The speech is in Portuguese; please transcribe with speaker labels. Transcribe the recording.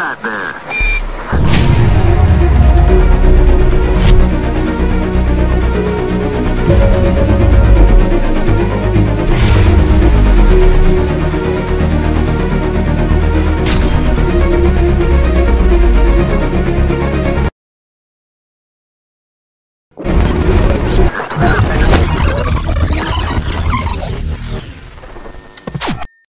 Speaker 1: Nada.